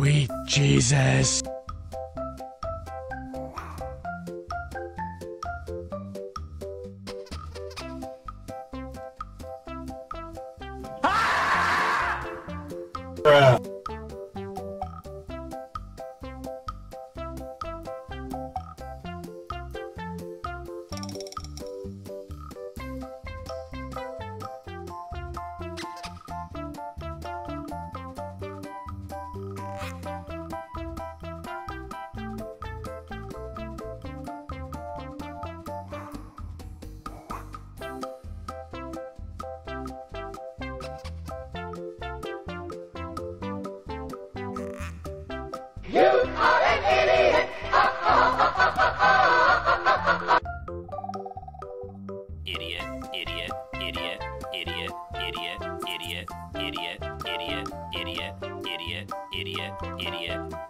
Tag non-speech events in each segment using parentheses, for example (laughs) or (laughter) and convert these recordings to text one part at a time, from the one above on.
Sweet Jesus. Idiot, idiot, idiot, idiot, idiot, idiot, idiot, idiot, idiot, idiot, idiot, idiot.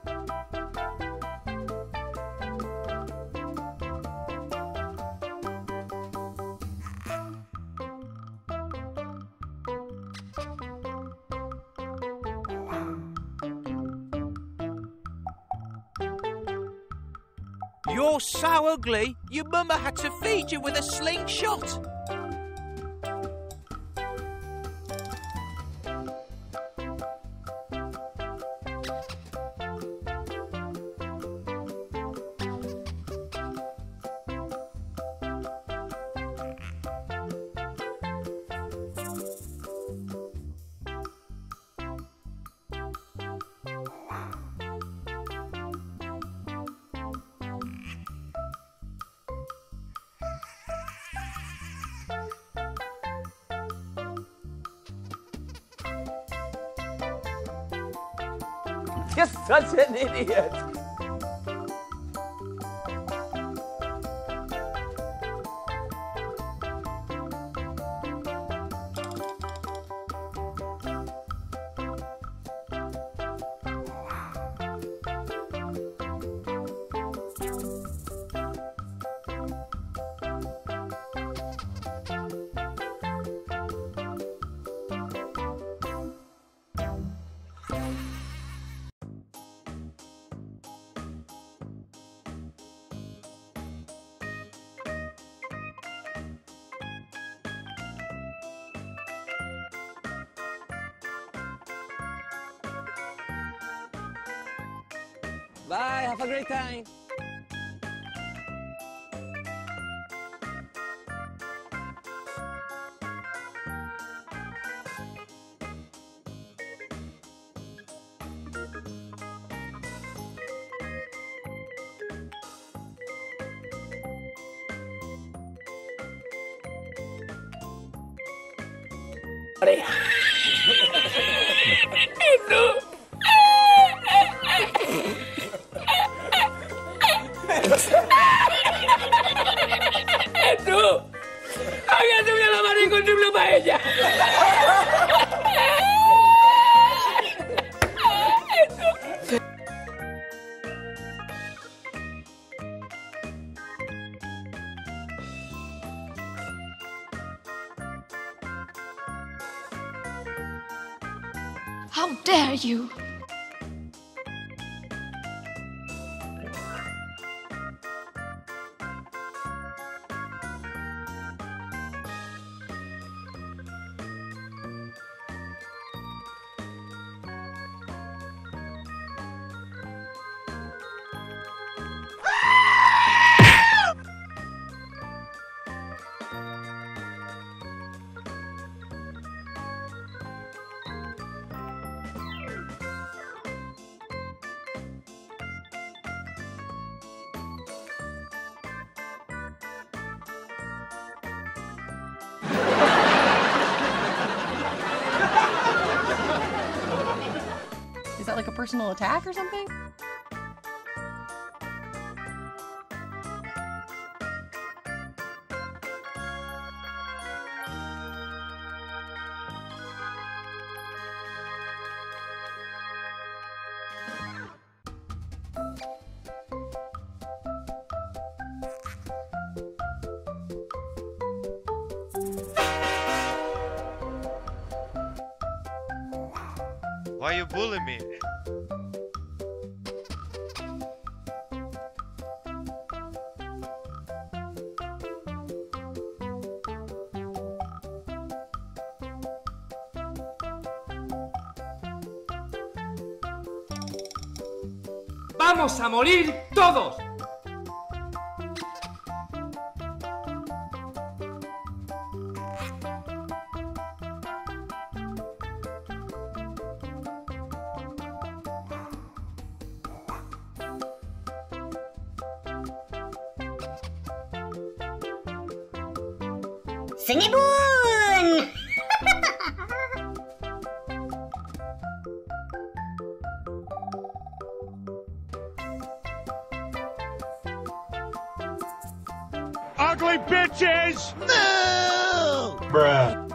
You're so ugly, your mama had to feed you with a slingshot. You're such an idiot. Bye, have a great time. (laughs) How dare you! A personal attack or something? Why you bully me? ¡Vamos a morir todos! Ugly bitches! No! Bruh.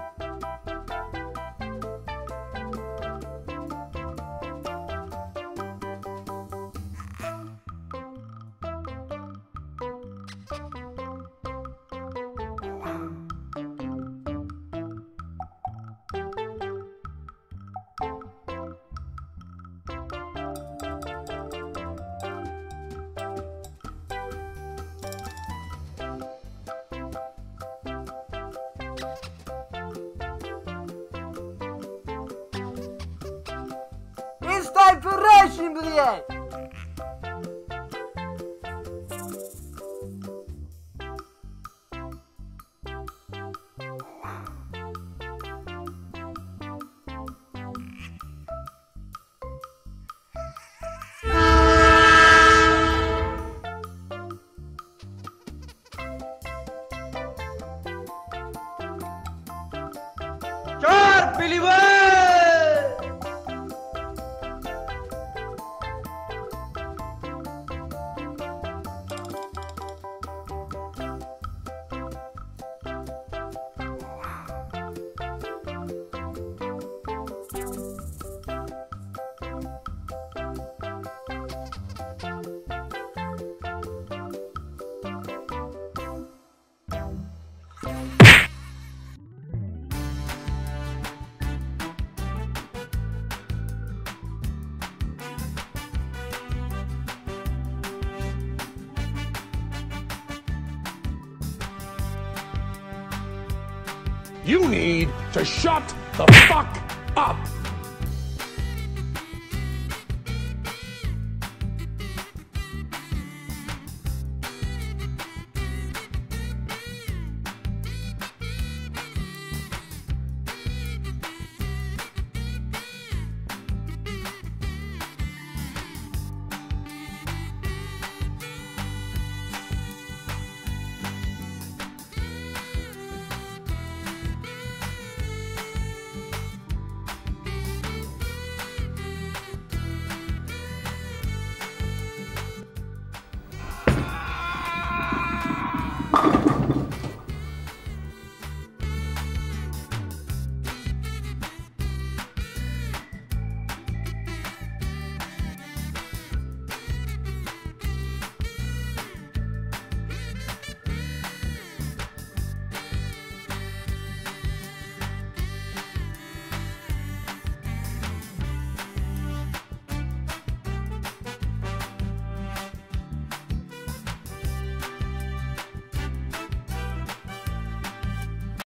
стань прочным, блядь! Believe You need to shut the fuck up!